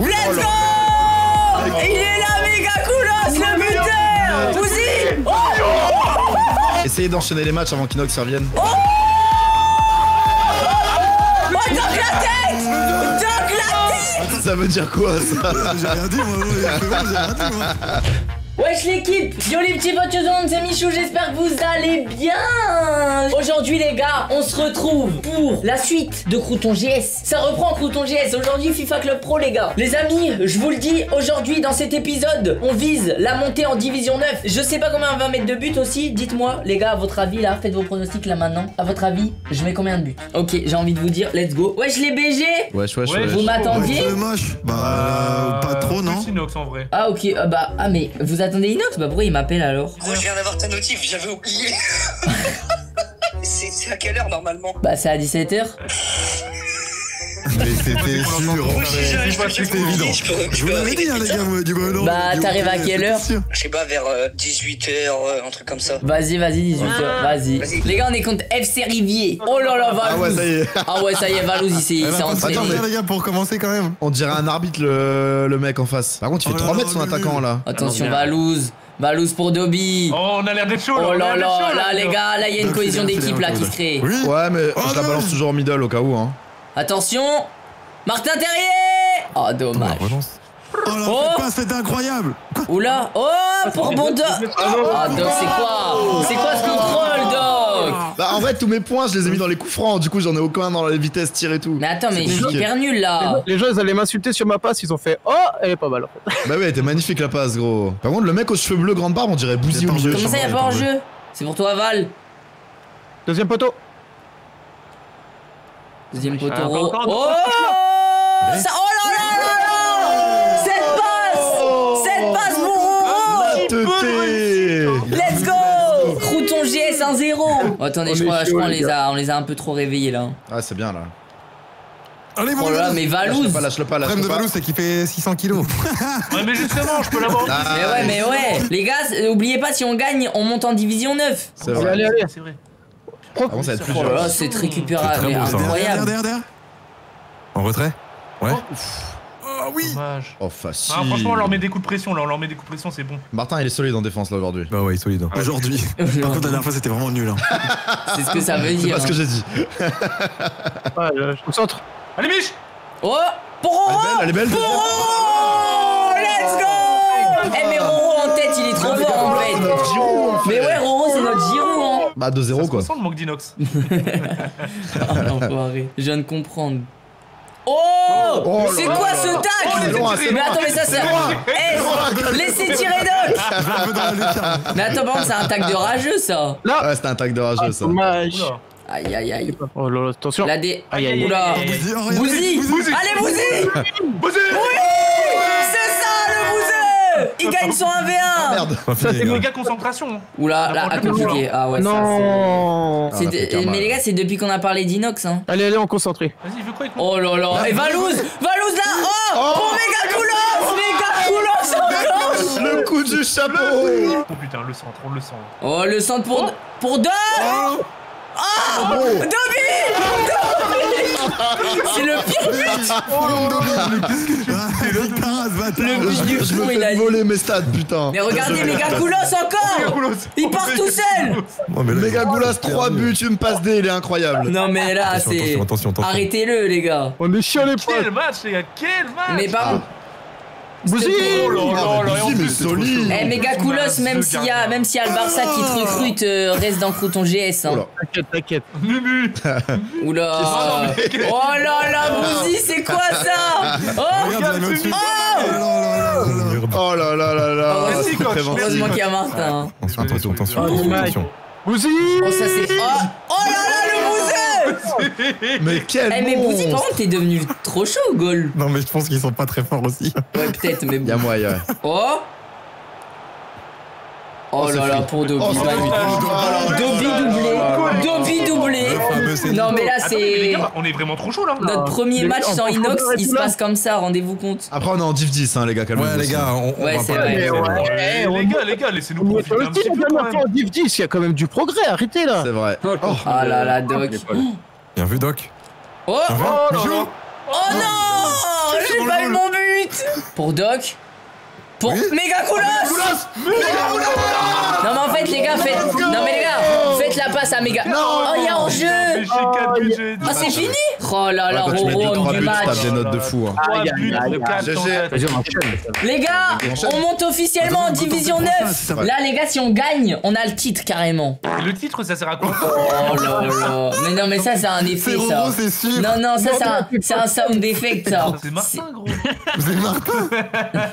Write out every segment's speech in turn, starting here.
Let's go! Il est là, méga coolos, le buteur! Ouzi Oh! Essayez d'enchaîner les matchs avant qu'Inox revienne. Oh, dunk la tête! Dunk la tête! Ça veut dire quoi ça? J'ai rien dit, moi. J'ai rien dit, moi. Wesh l'équipe Yo les petits potes monde, c'est Michou, j'espère que vous allez bien Aujourd'hui les gars, on se retrouve pour la suite de Crouton GS. Ça reprend Crouton GS, aujourd'hui FIFA Club Pro les gars. Les amis, je vous le dis, aujourd'hui dans cet épisode, on vise la montée en Division 9. Je sais pas combien on va mettre de buts aussi, dites-moi les gars, à votre avis là, faites vos pronostics là maintenant. À votre avis, je mets combien de buts? Ok, j'ai envie de vous dire, let's go. Wesh les BG Wesh, wesh, Ouais, wesh. Vous m'attendiez? Bah, pas trop, non? Plus inox en vrai. Ah ok, ah bah, ah mais vous attendez Inox Bah pourquoi il m'appelle alors Gros, je viens d'avoir ta notif, j'avais oublié. C'est c'est à quelle heure normalement? Bah c'est à 17h. Mais c'était sûr. C'était évident. Je vous l'avais dit, hein, les gars. moi, Du non, Bah, t'arrives à quelle heure. Je sais pas, vers 18h, un truc comme ça. Vas-y, vas-y, 18h, vas-y. Vas-y. Les gars, on est contre FC Rivier. Oh là là, Ah ouais, Valouz. ça y est. Ah ouais, ça y est, Valouz, il s'est il Eh s'est entraîné. Attends, les gars, pour commencer quand même. On dirait un arbitre le, le mec en face. Par contre, il fait Oh là 3 là, mètres son attaquant là. Attention, Ah non, bien. Valouz. Valouz pour Dobby. Oh, on a l'air d'être chaud Oh là là, les gars, là, il y a une cohésion d'équipe là qui se crée. Oui. Ouais, mais je la balance toujours en middle au cas où. Hein. Attention. Martin Terrier. Oh, dommage. Oh là, Oh. c'était incroyable. Oula. Oh, pour Bonda. Ah, Doc, c'est quoi C'est quoi ce contrôle, Doc Bah, en vrai, tous mes points, je les ai mis dans les coups francs. Du coup, j'en ai aucun dans les vitesses, tir et tout. Mais attends, mais C'est je suis hyper nul là. Les gens ils allaient m'insulter sur ma passe, ils ont fait Oh, elle est pas mal en fait. Bah ouais, elle était magnifique la passe, gros. Par contre, le mec aux cheveux bleus, grande barbe, on dirait Bouzy C'est au. Comment ça, y a pas en jeu C'est pour toi, Val. Deuxième poteau. Deuxième Ah, poteau. Oh ça, Oh là là là là Cette passe Cette passe pour Roro Teuté Let's go Crouton GS 1-0 oh, Attendez, On je crois, je chaud, crois on les les, a, on les a un peu trop réveillés là. Ah, c'est bien là. Allez, Oh là là, mais Valouz Le problème de pas. Valou, c'est qu'il fait 600 kilos. Ouais, mais justement, je peux l'avoir. Ah, Mais ouais, mais ouais Les gars, c'est- oubliez pas, si on gagne, on monte en division 9 C'est Allez, vrai. allez, allez. C'est vrai. Par contre, ça va être plus Oh là dur. là, cette récupération C'est incroyable derrière, derrière. En retrait Ouais. Oh oui Dommage. Oh, facile. Ah, franchement, on leur met des coups de pression là, on leur met des coups de pression, c'est bon. Martin, il est solide en défense là aujourd'hui. Bah ouais, il est solide. Aujourd'hui. Par contre, la dernière fois, c'était vraiment nul. hein. C'est ce que ça veut C'est dire. pas ce que hein. j'ai dit. Ouais, je, je concentre. Allez, Mich Oh Pour Roro Elle est belle, elle est belle. Pour Roro Let's go Eh mais Roro en tête, il est trop fort en fait. Mais ouais, Roro, c'est notre Giroud, Bah 2-0 quoi. Ça sent le manque d'inox. Ah, l'enfoiré. Je viens de comprendre. Oh, Oh C'est là quoi ce tac c'est loin, c'est Mais loin. attends, mais ça, c'est... Eh, laissez tirer Doc. Mais attends, par contre, c'est un tac de rageux, ça Ouais, c'était un tag de rageux ça. Dommage. Aïe, aïe, aïe. Oh là là, attention. La dé... Aïe, aïe, aïe. Oula aïe, Bouzy, oh, Bouzy. Allez, Bosé C'est ça, Il gagne son 1v1 Merde. Pas fini, c'est gars. Méga concentration. hein. Oula, là, ah, compliqué. Ah ouais, ça, non. c'est... Ah, Mais les gars, c'est depuis qu'on a parlé d'inox, hein. Allez, allez, on concentré. Vas-y, moi Oh là là Et Valouz Valouz là Oh, Koulos Mega Koulos encore Le coup du chapeau Oh putain, le centre, on le sent. Oh, le centre pour... Pour deux Oh Oh Dobby C'est le pire but. Le but du fou, il a voler mes stats, putain. Mais regardez, Mega Koulos encore Il part tout seul Goulas, 3 buts, tu me passes des, il est incroyable. Non mais là, c'est... attention, attention, attention. Arrêtez-le, les gars On est chiant les potes. Quel match, les gars, quel match Mais par Bouzy Oh là Ah, là en Bouzy, plus, c'est solide. Eh Mega Koulos, même s'il y a, même s'il y a le Barça qui te recrute, euh, reste dans Crouton GS. Hein. T'inquiète, t'inquiète. Mumu Oula. Oh là là, Bouzy, c'est quoi ça Oh Regarde, il est au-dessus. Oh Oh là là là là là. Oh là là là là. Oh, merci, c'est coach, préventif. Heureusement qu'il y a Martin. Attention, attention, attention, Oh. Bouzy Oh ça c'est... Oh, oh là là, le Bouzeux Mais quel Eh mais Bouzy, par contre, t'es devenu trop chaud au goal. Non, mais je pense qu'ils sont pas très forts aussi. Ouais, peut-être, mais bon. Y'a moyen. Oh Oh Oh, là là, pour Dobby. Oh, free. Dobby doublé. Dobby doublé. Non mais là c'est... on est vraiment trop chaud là Notre premier Les- match sans inox, il se passe comme ça, rendez-vous compte. Après, on est en div 10, hein, les gars, calmez-vous. Ouais, les gars, on, va pas. Eh, on- Les gars, les gars, laissez-nous On profiter un petit peu quand même en Div 10, il y a quand même du progrès, arrêtez là. C'est vrai. Oh, Ah là là, Doc. Bien vu, Doc. Oh. Oh Oh non J'ai pas eu mon but Pour Doc. Pour Oui. Méga Coolos Non passe à Méga... Oh, il y a hors-jeu Mais j'ai 4 buts, j'ai Ah c'est fini Oh là là, mets Roro, 2-3 homme du match des notes de fou. hein. 3 Aïe, buts aïe, de aïe. 4 GG. Vas-y, on enchaîne. Les gars, on monte officiellement en division attends, 9 attends, ça va. Là les gars, si on gagne, on a le titre carrément Le titre, ça sert à quoi Oh là là Mais non mais ça c'est un effet ça Roro, c'est sûr. Non non ça c'est un, c'est un sound effect ça C'est Martin, gros. C'est Martin.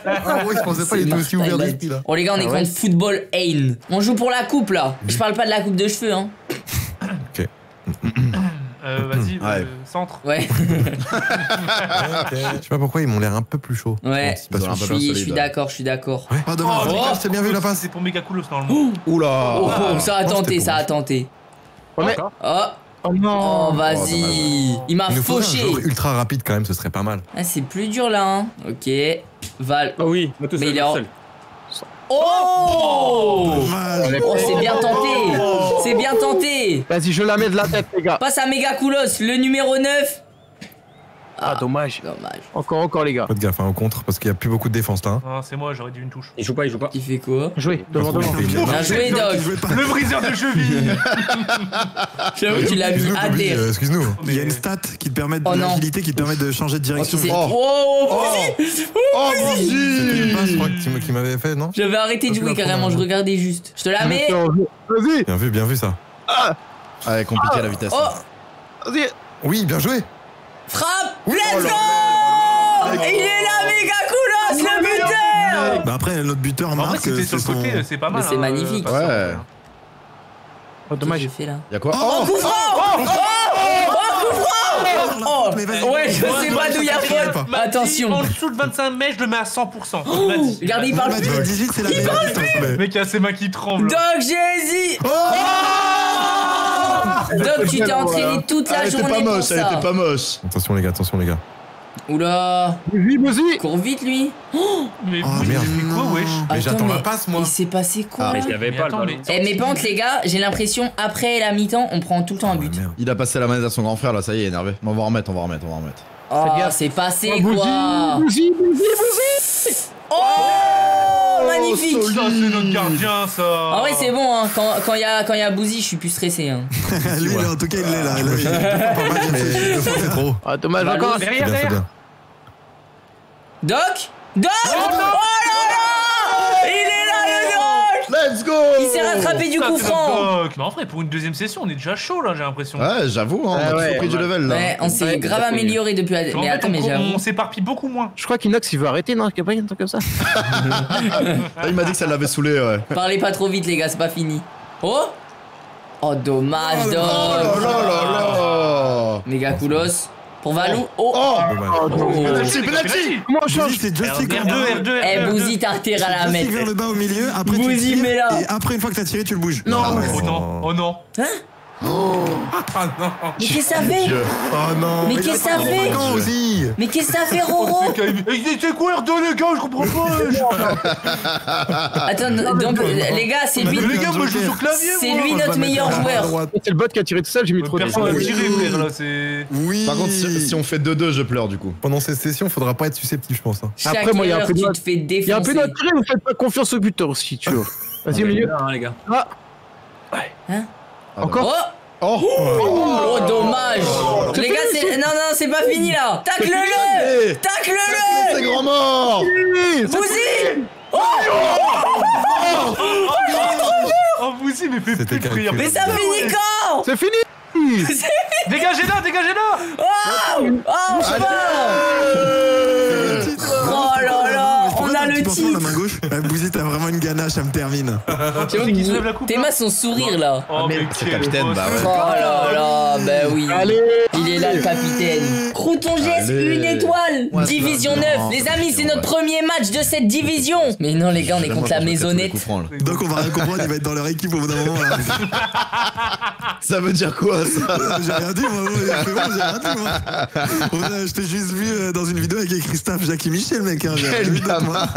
Ah ouais, je pensais pas, il était aussi ouvert d'esprit là. Oh les gars on est Ah ouais contre Football Ain On joue pour la coupe là Je parle pas de la coupe de cheveux hein Euh, vas-y, Ouais. euh, centre. Ouais. Je sais pas pourquoi ils m'ont l'air un peu plus chauds. Ouais. C'est pas Je suis, solide, je suis ouais. d'accord je suis d'accord. Ah dommage, Oh, regarde, c'est bien vu la passe. C'est pour Megacoulos normalement. Oula. Oh, oh, ça a Non, tenté ça a tenté. Ouais, mais- Oh. Oh Oh non vas-y. Il m'a Il nous faudrait un fauché. joueur ultra rapide quand même, ce serait pas mal. Ah c'est plus dur là hein. Ok. Val. Ah oui, moi tout Mais seul, il est tout seul. Oh. Oh c'est bien tenté C'est bien tenté Vas-y, je la mets de la tête, les gars. Passe à Mega Koulos, le numéro 9 Ah, dommage. Dommage Encore, encore, les gars. Faites gaffe hein, au contre parce qu'il y a plus beaucoup de défense là. hein. Non, c'est moi, j'aurais dû une touche. Il joue pas, il joue pas. Il fait quoi? Devant, devant. qu'il une- Bien joué. Le briseur de cheville J'avoue tu l'as mis Excuse-nous, à terre euh, Excuse-nous. Il y a une stat qui te permet de Oh l'agilité, qui te permet de changer de Oh, direction. Oh. Oh, Oh Oh C'était qui m'avait fait, non? J'avais arrêté de jouer carrément, je regardais juste. Je te la mets Vas-y, Bien vu, bien vu ça. Ouais, compliqué la vitesse. Oh vas-y. Oui, bien joué. Frappe Oh Let's là go Il est là Mega Koulos, le buteur Bah après, notre buteur marque, c'est son. c'est pas mal. C'est hein, magnifique. euh, Ouais. pas Oh, dommage. Fait là Y'a quoi Oh, Oh coup franc Oh Oh, Oh. Ouais, je sais pas d'où il y a faute Attention En dessous de 25 mètres, je le mets à 100%. M'a dit. Regardez, il parle plus 18, c'est la meilleure distance. Le mec a ses mains qui tremblent. Doc, j'ai Doc, tu t'es entraîné toute la Elle était journée pas pour moche, elle ça était pas moche. Attention les gars, attention les gars. Oula Vas-y, vas-y. Cours vite lui Mais Oh, merde. quoi, wesh Mais Attends, j'attends la mais passe moi. Il s'est passé quoi Ah, là Il y avait Mais pas attends, le ballon. Eh mais contre les gars, j'ai l'impression après la mi-temps, on prend tout le temps un Ah, but. Il a passé la manette à son grand frère là, ça y est, énervé. Mais on va remettre, on va remettre, on va remettre. Oh, c'est passé Oh, quoi Bouzy, Bouzy, Bouzy. Oh, magnifique. Ça, c'est notre gardien, ça. En vrai c'est bon hein, quand quand il y a quand il y a Bouzy, je suis plus stressé hein. Lui, là, en tout cas, il là. Là, est pas mal, il a fait- Mais deux fois c'est trop. Ah, dommage, Bah, encore. Derrière. Doc Doc Oh Let's go Il s'est rattrapé du Ça, coup franc. Mais en vrai, pour une deuxième session, on est déjà chaud là, j'ai l'impression. Ouais, j'avoue, hein, on Ah a ouais, tous pris du ouais. level là. Ouais, on s'est Ouais, grave amélioré depuis la... Mais attends, mais on, j'avoue. on s'éparpille beaucoup moins. Je crois qu'Inox il veut arrêter, non Il y a pas un truc comme ça Ah, il m'a dit que ça l'avait saoulé, ouais. Parlez pas trop vite les gars, c'est pas fini. Oh Oh dommage Oh là Doc là là là Méga Koulos. Pour Valou. Oh Oh. Oh. Penalty, penalty Comment on change c'est joystick en bas. R2, R2, Eh R2. Bouzy, t'as intérêt à la Joystick vers mettre. le bas au milieu, après tu Bouzy, tires, mets-la. et après une fois que t'as tiré, tu le bouges. Non. Ah ouais. Oh non, oh non. Mais qu'est-ce que ça fait. Oh non. Mais qu'est-ce que ça fait Mais qu'est-ce que ça fait Roro C'est quoi R2 les gars Je comprends pas. Attends, donc les gars, c'est lui. Les gars, moi je joue sur clavier. C'est lui notre meilleur joueur. C'est le bot qui a tiré tout seul, j'ai mis trop de Personne n'a temps. tiré, frère, là, c'est. Oui. Par contre, si, si on fait 2-2, je pleure du coup. Pendant cette session, faudra pas être susceptible, je pense. hein. Après, moi, il y a un peu de Il y a un peu défoncer. d'intérêt, vous faites pas confiance au buteur aussi, tu vois. Vas-y, au milieu. Hein, les gars. Ah, Ah, Encore Oh. Oh. Oh dommage. Les gars, c'est... Non, non, c'est pas fini là. Tacle-le. Tacle-le. C'est grand mort. Bouzy Oh, vous aussi, mais fais plus de. Mais ça finit quand C'est fini. Dégagez-la, dégagez-la Oh Oh, Oh là là On a le Tu penses pas, la titre main gauche Bouzy, t'as vraiment une ganache, ça me termine. C'est vrai qu'il soulève la coupe. Tes mains sont sourire là Oh, mais c'est capitaine, bah ouais. Oh là là, bah oui Allez là le capitaine. Crouton GS, Allez. une étoile. Division ça, 9. non, Les amis, c'est ouais. notre premier match de cette division. Mais non, les gars, on est contre la maisonnette. Donc on va rien comprendre, il va être dans leur équipe au bout d'un moment. là. Ça veut dire quoi ça J'ai rien dit, moi. j'ai rien dit, moi. Je t'ai juste vu euh, dans une vidéo avec Christophe Jackie Michel, mec. Hein, Quel gamin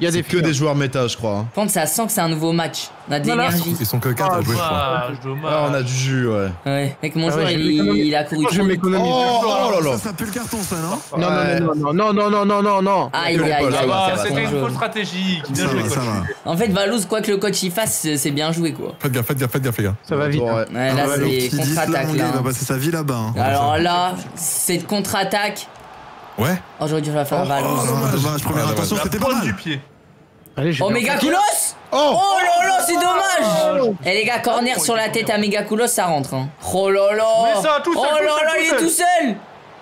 Il y a des Que des joueurs méta, je crois. hein. Ça sent que c'est un nouveau match. On a de l'énergie. Ils sont que 4 à jouer, je crois. Ah. Ah, on a du jus, ouais. Ouais. Mec, mon Ah joueur, il a couru Je m'économise. Oh, oh là là. Ça, ça pue le carton, ça, non Non, Ouais. non, non, non, non, non, non, non, non. Aïe, aïe, aïe, Ah c'était une faute stratégique. Bien joué, coach. ça va. En fait, Valouz, quoi que le coach y fasse, c'est bien joué, quoi. Faites gaffe, faites gaffe, faites gaffe, les gars. Ça va vite. Ouais. hein. Ouais, là, Ah c'est petit 10, là, contre-attaque. Il va passer sa vie là-bas. hein. Alors là, cette contre-attaque. Ouais Oh, j'aurais dû la faire à Valouz. Ah, dommage, première Ah, intention, La c'était pas mal. du pied. Allez, j'ai Oh, méga. Koulos Oh Oh là là, c'est dommage Eh les gars, corner sur la tête à méga Koulos, ça rentre. Hein. Oh là là Mais ça, tout seul, Oh tout là là, il est tout seul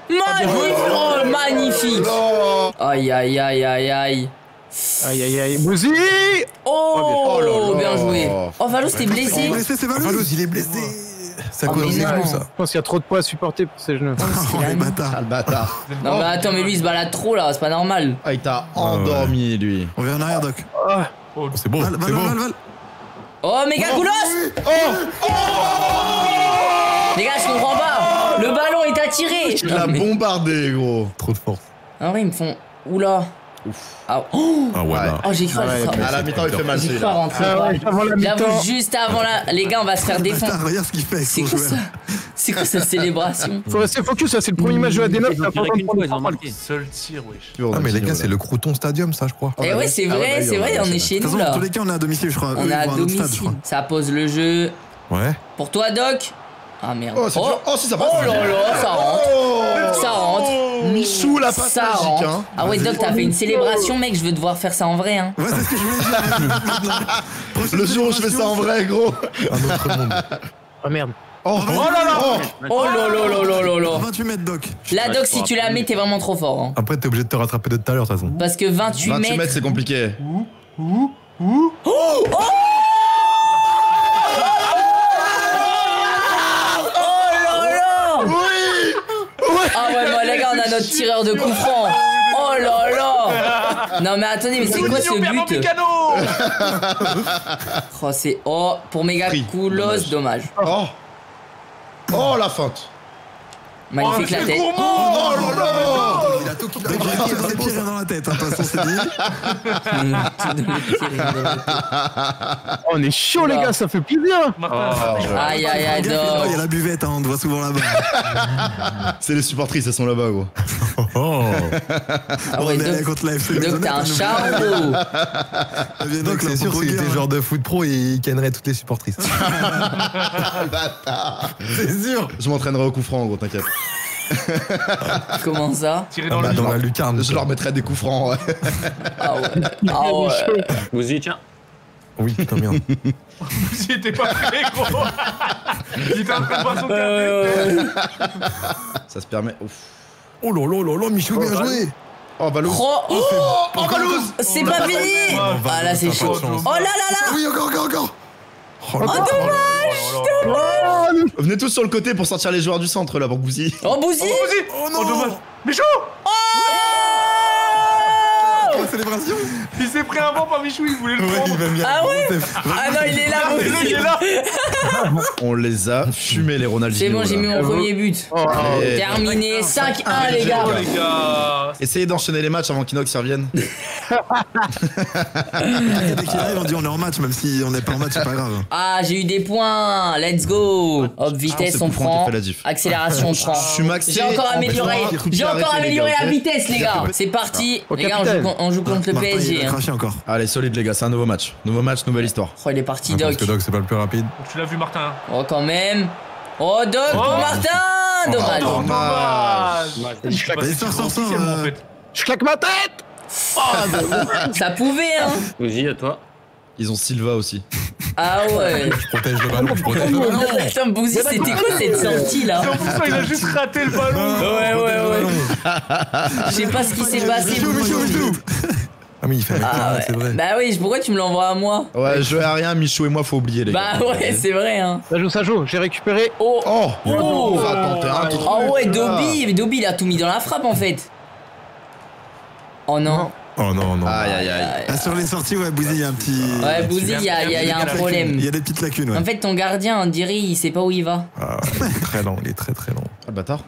Magnifique Oh, magnifique Oh Aïe, aïe, aïe, aïe, aïe. Aïe, aïe, aïe. Oh, Oh là là. bien joué. Oh, Valos, t'es blessé blessé, Valouz. il est blessé. Ça Oh, cause des coups, ça. Je pense qu'il y a trop de poids à supporter pour ses genoux. Oh, c'est Oh, les bâtards. Ah, le bâtard. Non mais attends, mais lui il se balade trop là, c'est pas normal. Ah, il t'a endormi, lui. On vient en arrière, Doc. Oh, C'est beau, Val, c'est Val, beau. Val, Val. Oh, méga Koulos Oh Les gars, je comprends pas Le ballon est attiré Il l'a Non, mais- bombardé, gros. Trop de force. En vrai, ils me font... Oula Ah, oh, Ah ouais, oh j'ai cru, Ouais, À la mi-temps, il fait mal, j'ai cru à celui-là. rentrer. Ah ouais, avant la mi-temps. J'avoue, juste avant la... Les gars, on va se faire défendre. Bâtard, regarde ce qu'il fait avec C'est quoi ça. C'est quoi cette célébration Faut rester focus, ça c'est le premier match de la D9. Ils ont t'as pas tiré le temps de qu'une prendre fois, le ils ont temps. marqué. Seul tir, wesh. Ah, mais les gars, c'est le Crouton Stadium, ça, je crois. Eh ouais, c'est Ah vrai, c'est vrai, on est chez nous là. tous les cas, on est à domicile, je crois. On est à domicile. Ça pose le jeu. Ouais. Pour toi, Doc? Ah merde. Oh, dur. Oh, si, ça passe. Oh là là, ça rentre. Oh Ça rentre. Michou, la passe Ça magique, hein. Ah ouais, Doc, t'as fait une célébration, mec. Je veux te voir faire ça en vrai. Hein. Ouais, c'est ce que je voulais dire. Prochaine Le jour où je fais ça en vrai, gros. Un autre monde. Oh merde. Oh, Oh là là oh. Oh là là là là là là. 28 mètres, Doc. Là, Doc, si tu la mets, t'es vraiment trop fort. Hein. Après, t'es obligé de te rattraper de tout à l'heure, de toute façon. Parce que 28, 28 mètres. mètres, c'est compliqué. Oh a notre tireur de coup franc. Oh là là Non, mais attendez, mais c'est quoi ce but Oh, c'est. Oh, pour méga Pris. Koulos, dommage. Oh Oh, la feinte Magnifique Oh, la c'est tête. gourmand Oh là là Il a tout qui pieds et dans la tête, hein, de toute façon, c'est dit. Oh, on est chaud, les gars, ça fait plaisir. Martin, Aïe aïe aïe. Il y a la buvette, hein, on te voit souvent là-bas. C'est les supportrices, elles sont là-bas, gros. Oh Ah ouais, On est allé Doc. contre la FC Doc, t'es un charbon. Viens Donc, c'est sûr, s'il était joueur de foot pro, il cannerait toutes les supportrices. c'est sûr Je m'entraînerai au coup franc, gros, t'inquiète. Comment ça dans Bah, le Dans dos. la lucarne. Je leur mettrai des coups francs, ouais. Ah ouais. Ah ouais. Vous y tiens. Oui, putain, merde. S'il était pas prêt, gros Il était en train de boire son café. Ça se permet. Ouf. Oh là là là là, Michou, bien joué Oh, Balou. Oh, oh, Oh, Balou c'est pas fini Ah là c'est chaud. Oh là là là Oui, encore, encore, encore. Oh, là là. Venez tous sur le côté pour sortir les joueurs du centre, là, pour Bouzy. Oh Bouzy. Oh, vas-y Oh, dommage. Michou Oh, célébration. Il s'est pris un vent par Michou, il voulait le Ouais, il va bien. Ah ouais Ah non il est là Il est là On les a fumés, les Ronaldinho. C'est bon j'ai là. mis mon premier but. Oh, Allez. Terminé 5-1 les gars Oh, les gars Essayez d'enchaîner les matchs avant qu'Inox y revienne. Dès qu'il arrive, on dit on est en match, même si on n'est pas en match, c'est pas grave. Ah j'ai eu des points Let's go Hop vitesse on coup prend qui fait la diff. Accélération on prend Je suis maxé. J'ai encore en amélioré. J'ai encore amélioré la vitesse les gars C'est parti Les gars on joue, capitaine. con- on joue contre le Martin, il PSG a hein. craché encore. Allez, solide, les gars, c'est un nouveau match. Nouveau match, nouvelle histoire. Oh il est parti Ah, Parce Doc que Doc, c'est pas le plus rapide. Tu l'as vu, Martin Oh quand même Oh Doc pour Oh. Martin Dommage Oh, Dommage Je claque, Allez, sors, sors, sors. Officiellement, en euh, fait. je claque ma tête. Ça pouvait hein Vous y à toi. Ils ont Silva aussi. Ah ouais Je protège le ballon, je protège le ballon. Attends Bouzy c'était quoi cette sortie là en plus, il a juste raté le ballon Ouais ouais ouais Je sais pas ce qui s'est passé Michou, Michou, Michou. Ah, mais il fait un Ah ouais. c'est vrai. Bah oui, pourquoi tu me l'envoies à moi Ouais, je à rien, Michou et moi, faut oublier, les Bah gars. ouais, c'est vrai hein. Ça joue, ça joue. J'ai récupéré. Oh Oh Oh. Un truc, Ah ouais. Dobby, Dobby il a tout mis dans la frappe en fait. Oh non. Oh non, non. Aïe, aïe, aïe. Ah, sur les sorties, ouais, Bouzy, il y a un petit. Ouais, Bouzy, il y a, y a- il y a un Il y a problème. des petites lacunes, ouais. En fait, ton gardien, on dirait, il sait pas où il va. Ah, il est très lent, il est très très lent. Ah, le bâtard.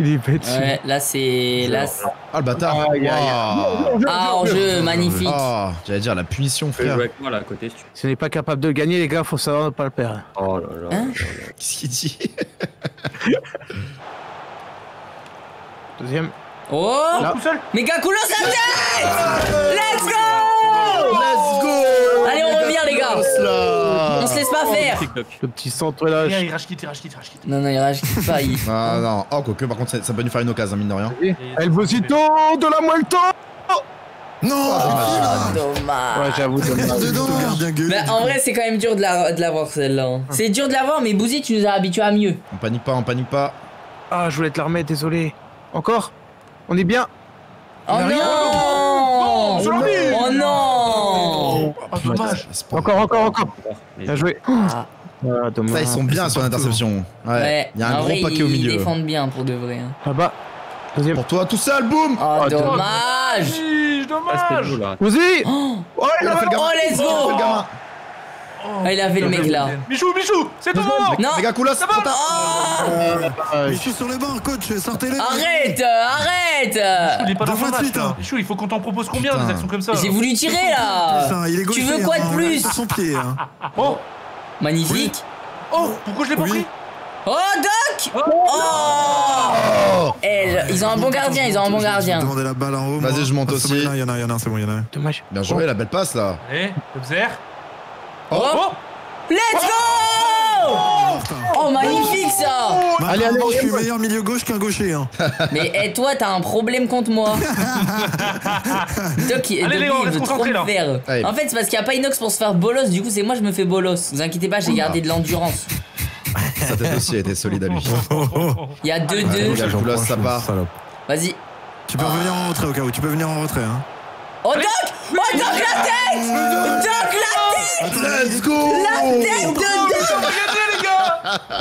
Il est bête. Ouais, là c'est. Là, Ah le bâtard. Aïe, aïe, aïe. Waouh. ah, en jeu, magnifique. Ah, j'allais dire la punition, frère. avec moi là à côté si tu veux. Si on n'est pas capable de gagner, les gars, faut savoir ne pas le perdre. Oh là là. Hein Qu'est-ce qu'il dit? Deuxième. Oh Là. Tout seul Méga coulo sa tête Let's go Let's go Allez, on revient, les gars. On se laisse pas faire TikTok. Le petit centre là. Il rage quitte, il rage quitte, il rage quitte. Non, non, il rage pas. Il... Ah non, oh quoique par contre ça, ça peut nous faire une occasion mine de rien. El Bosito de la Muelto Non Ah, Ouais, dommage. j'avoue, dommage. Mais en vrai, c'est quand même dur de la, de l'avoir celle-là. hein. C'est dur de l'avoir, mais Bouzy, tu nous as habitués à mieux. On panique pas, on panique pas. Ah, je voulais te la remettre, désolé. Encore? On est bien Oh non Non, c'est l'envie. Oh non Ah, dommage. Encore, encore, encore Bien joué Ah, Ah. Ça ils sont bien sur l'interception. Ouais. Ouais, Il y a un en gros vrai, paquet au ils milieu. défendent bien pour de vrai. hein. Là-bas. Deuxième. Pour toi tout seul, boum Oh, Oh, dommage Ah, Ah, dommage. Vas-y Oh, Oh, Il a fait le gamin. Oh, let's go. Ah, il avait le mec là. Michou, Michou, c'est ton moment Non Les gars, Koulos, trop tard. Ah, Je suis sur le banc, coach, sortez-les. Arrête Arrête Il est pas dans de match là. hein. Michou, il faut qu'on t'en propose combien Putain. des actions comme ça J'ai voulu tirer là Putain, il est Tu veux quoi de hein, plus son pied. Hein. Oh Magnifique Oh Pourquoi je l'ai pas pris Oh Doc Oh Elle, ils ont un bon gardien, ils ont un bon gardien. Demandez la balle en haut. Vas-y, je monte Ah, c'est bon, aussi. Il y en a, il y en a, il y en a, c'est bon, il y en a. Dommage. Bien joué, la belle passe là. Allez, Observe. Oh Oh Let's go Oh magnifique ça Bah, Allez, allez, je suis meilleur milieu gauche qu'un gaucher. Hein. Mais et toi t'as un problème contre moi Doc, il, Allez, Doc, il reste veut trop concentrés, me là. faire. Allez. En fait c'est parce qu'il n'y a pas Inox pour se faire bolos, du coup c'est moi je me fais bolos. Vous inquiétez pas, j'ai gardé de l'endurance. Sa tête aussi a été solide à lui. Il y a 2-2. Ouais, Regarde, Koulos, ça part. Vas-y. Tu peux revenir en retrait au cas où, tu peux venir en retrait. Hein. Oh Doc Oh Doc la tête Doc la tête Let's go La tête de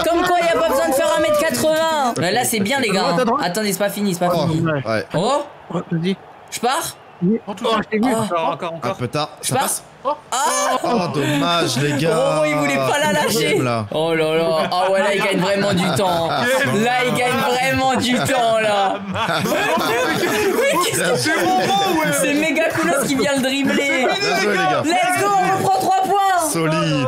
Comme quoi il a pas besoin de faire 1m80 Là, là, c'est bien les gars. Droit. Attendez, c'est pas fini, c'est pas Oh, fini. ouais. Oh Vas-y. Je pars Oh, je t'ai vu. Oh. Encore, encore, Un encore. peu tard. Je Ça pars passe Ah Oh, dommage, les gars. Oh, il voulait pas la lâcher. Problème, là. Oh là là. Ah ouais, là, il gagne vraiment du temps. Là, il gagne vraiment du temps, là. Mais qu'est-ce que C'est C'est méga coolos qui vient le dribbler. Let's go On prend 3 points. Solide.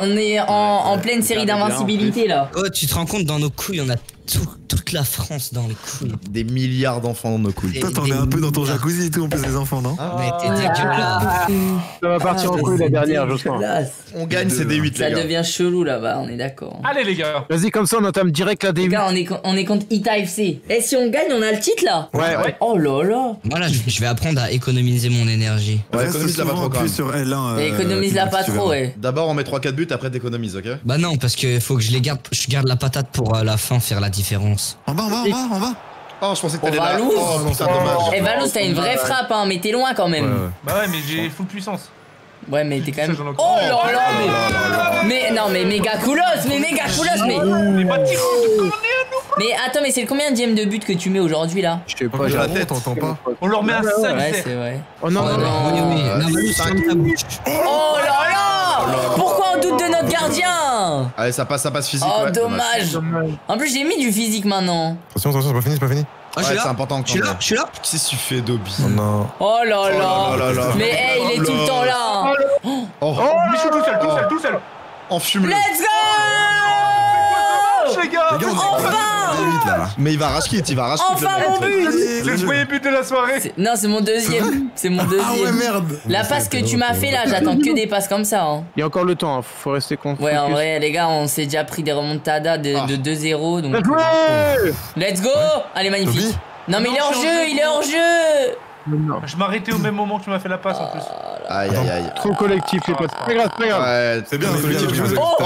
On est en, en pleine série d'invincibilité, là. Oh, tu te rends compte, dans nos couilles, on a tout- toute la France dans les couilles. Des milliards d'enfants dans nos couilles. Toi, t'en es un peu dans ton jacuzzi et tout, en plus des enfants, non Mais t'es dégueulasse. Ça va partir en couille la dernière, je. Dégueulasse. On gagne, c'est des 8, Ça les gars. devient chelou là-bas, on est d'accord. Allez, les gars. Vas-y, comme ça, on entame direct la Les D8. gars, on est, con- on est contre Ita FC. Et si on gagne, on a le titre là Ouais, ouais. Oh là là Moi, là, je je vais apprendre à économiser mon énergie. Ouais, économise-la pas trop quand appuyé même. sur L1. Et euh, Économise-la pas trop, ouais. D'abord, on met 3-4 buts, après t'économises, ok? Bah non, parce que faut que je les garde, je garde la patate pour euh, la fin, faire la différence. En bas, en bas, en bas, en bas. Oh, je pensais que Oh, t'allais là. Valous. Oh, non, c'est dommage. Eh Valous, t'as une vraie frappe, hein, mais t'es loin quand même. Bah ouais, mais j'ai full puissance. Ouais, mais t'es quand même. Oh là là, mais. Mais non, mais méga coolos, mais méga coolos, mais. Mais pas de tir. Mais attends, mais c'est le combien de de but que tu mets aujourd'hui là Je sais pas, j'ai la tête. T'entends pas On leur met un 5 Ouais, c'est vrai. Oh non, Oh non, non. non. Non, cinq. ferme ta bouche. Oh de notre gardien Allez, ça passe, ça passe physique. Oh ouais, dommage En plus j'ai mis du physique maintenant Attention, attention, c'est pas fini, c'est pas fini. Ah, je Ouais, suis c'est là. important Je suis là, je suis là. Qu'est-ce que tu fais, Dobby Oh non. Oh là là là. Mais hey, il est tout le temps là Oh, Michou tout seul, tout seul, tout seul. enfume-le. Let's go Les gars, Enfin vite, là. Mais il va rage quitte, il va rage quitte. Enfin mon but c'est le premier but de la soirée. Non c'est mon deuxième C'est mon Ah ouais, deuxième merde. La passe que tu m'as fait là, j'attends que des passes comme ça hein. Il y a encore le temps, hein, faut rester con. Ouais en vrai les gars on s'est déjà pris des remontadas de, Ah. de 2-0 donc Bien joué Let's go Allez magnifique Non mais il est hors je suis jeu, en jeu. il est hors jeu Non. Je m'arrêtais au même moment que tu m'as fait la passe en plus. Aïe, aïe, aïe. Trop collectif, les potes. C'est pas grave, c'est pas grave. Ouais, C'est bien, c'est bien, veux- Oh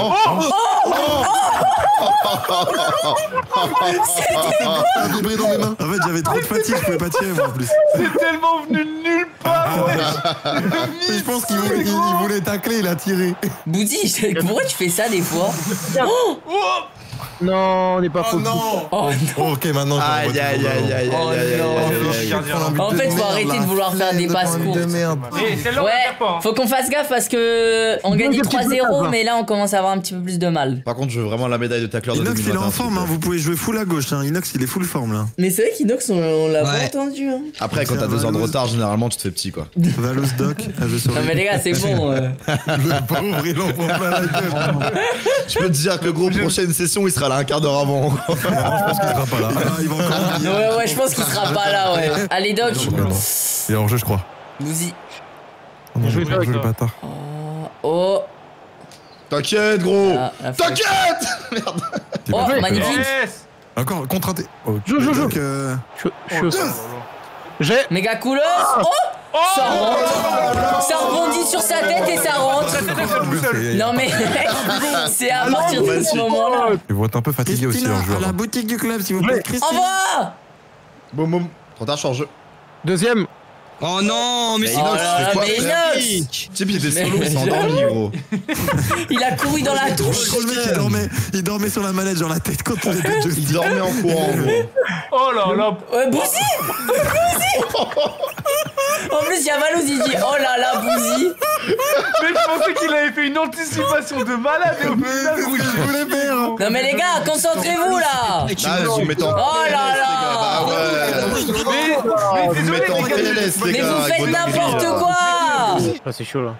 Ça a vibré dans mes mains. En fait, j'avais trop de fatigue, je pouvais pas tirer, moi, en plus. C'est tellement venu nulle part, ouais. Je pense qu'il voulait, voulait tacler, il a tiré. Bouti, pourquoi tu fais ça des fois Oh Non, on n'est pas Oh faux. non Oh non Ok, maintenant. je Aïe aïe aïe aïe aïe Oh aïe aïe En fait, faut arrêter de vouloir faire des passes courtes. merde. Eh, Ouais, pas. hein. faut qu'on fasse gaffe parce que on gagnait des petites 3-0, pétales, là. mais là on commence à avoir un petit peu plus de mal. Par contre, je veux vraiment la médaille de tacleur de Inox, il est 2021. en forme, hein, vous pouvez jouer full à gauche. Hein. Inox, il est full forme là. Mais c'est vrai qu'Inox, on, l'a Ouais. entendu. Hein. Après, quand t'as deux ans de retard, généralement, tu te fais petit quoi. Valos Doc, Non mais les gars, c'est bon. euh. Le pauvre, il en prend plein la gueule. Je peux te dire que gros, prochaine session, il sera là un quart d'heure avant. pense qu'il sera pas là. Ah, il va encore briller. Ouais, ouais, je pense qu'il sera pas là, ouais. Allez, Doc. Il est en jeu, je crois. Nous y. Oh Jouez j'ai pas joué le bâtard. Oh. T'inquiète, gros Ah. T'inquiète T'es Oh, magnifique. Yes Encore, contre Oh, Joue, joue, joue. Je je suis au Oh. Méga coolos. Oh. Ça rentre. Ça rebondit sur sa tête et ça rentre. Non mais c'est à partir de ce moment-là. Je vois un peu fatigué aussi en à joueur. la boutique du club, s'il vous plaît. Christina. Envoie Boum boum. Trop tard, jeu. Deuxième. Oh non, mais Mais c'est Oh là là, quoi mais Inox Tu sais, il était Mais- solo, il s'est endormi, gros. Il a couru dans la touche. Le mec, il dormait, il dormait sur la manette, genre la tête contre les deux. Il dormait en courant, gros. Oh là là. Ouais, Bouzy Bouzy En plus, il y a Valouz, il dit Oh là là, Bouzy Mec, je pensais qu'il avait fait une anticipation de malade et au final, oui, Je voulais faire. Non mais les gars, concentrez-vous là Ah, je me mets en Oh là PLS, les là. Vous désolé, mettez en les gars. Mais gars. vous faites n'importe quoi Ah, c'est chaud là.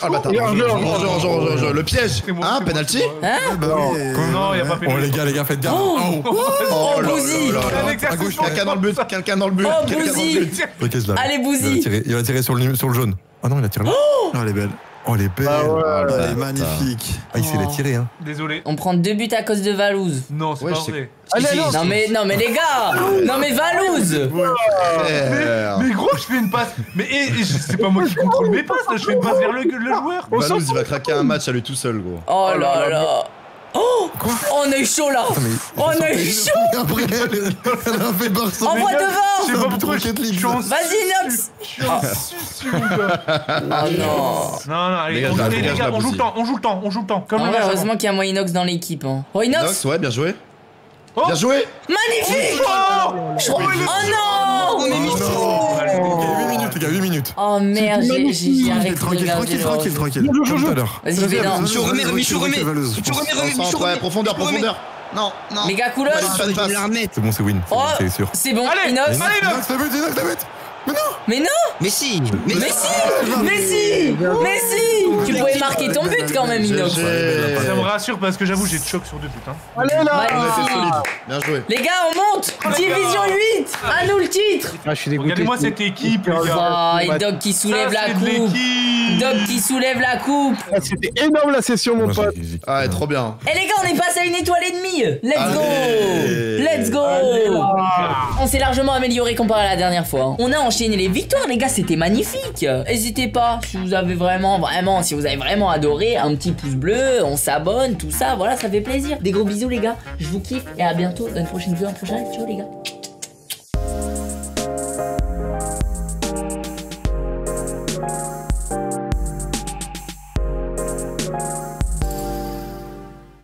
Ah, le bâtard. En jeu. Le piège. Hein, penalty. Hein Bah. Non, y a pas Oh les gars, les gars, faites gaffe. Oh. Oh. Oh, Bouzy Quelqu'un dans le but, quelqu'un dans le but. Oh, quelqu'un dans le Bouzy. Allez, Bouzy il va tirer sur le, sur le jaune. Ah non, il a tiré là. Oh, elle est belle. Oh, les belles. Ah ouais. Elle le est magnifique. Ah, il s'est la tiré, hein. Désolé. On prend deux buts à cause de Valouz. Non, c'est Ouais, pas vrai. Allez, Si, non. Non mais, non mais les gars Non mais Valouz. Mais gros, je fais une passe. Mais c'est pas moi qui contrôle mes passes, là. Je fais une passe vers le, le joueur. Valouz, il va craquer un match à lui tout seul, gros. Oh là là Oh Quoi On a eu chaud là Attends. On a eu chaud Après, elle, elle a fait Barça. Envoie Je sais devant pas pourquoi Vas-y Nox Je suis en susu, gars. Oh non Non, non, allez, Les gars, on, les gars, on joue le temps, on joue le temps, on joue le temps. Comme avant. heureusement qu'il y a moi Inox dans l'équipe. Hein. Oh Inox Nox, ouais, bien joué. Oh Bien joué. Magnifique Oh Je crois- Oh non Oh, a 8 minutes, les gars, 8 minutes. Oh merde, j'ai- arrêté de Tranquille, tranquille, le- tranquille, tranquille. Tout à l'heure. Vas-y, vais dans. Michou remet, Michou remet. Valouz, je Michou pense. remet, Au remet, Michou centre, ouais, remet. profondeur, profondeur. Non, non. Méga remettre. C'est bon, c'est win. C'est Oh bon, C'est sûr. C'est bon, Allez, Inox allez, Inox. La but, Inox, la but. Mais non Mais si, mais, Mais si Mais si Mais si Tu pouvais marquer ton but quand même, Inox Ça me rassure parce que j'avoue, j'ai de choc sur deux buts. Hein. Allez là solide. Bien joué. Les gars, on monte Division 8 À nous le titre Ah, je suis dégoûté. Regardez-moi cette équipe, les gars. Oh, et Doc qui soulève Ça, la coupe. Doc soulève la coupe Ah, C'était énorme la session, mon pote. Ah, trop bien. Eh les gars, on est passé à une étoile et demie Let's go. Let's go On s'est largement amélioré comparé à la dernière fois. On a enchaîné les victoires, les gars, c'était magnifique N'hésitez pas, si vous avez vraiment, vraiment, si vous avez vraiment adoré, un petit pouce bleu, on s'abonne, tout ça, voilà, ça fait plaisir. Des gros bisous les gars, je vous kiffe et à bientôt dans une prochaine vidéo, un prochain live. Ciao les gars